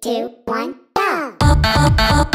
two, one, go!